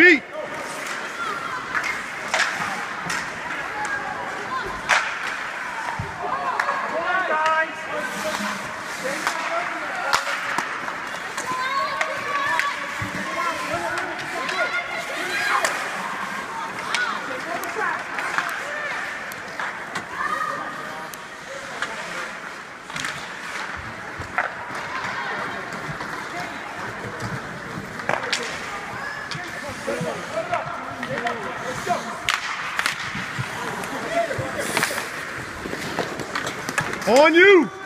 Beat. On you!